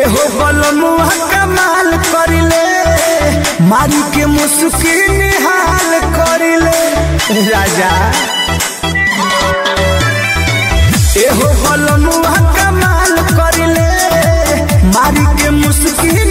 एहो बलमुआ कमाल करिले, मारी के मुस्की निहाल करिले। राजा। एहो बलमुआ कमाल करिले, मारी के मुस्की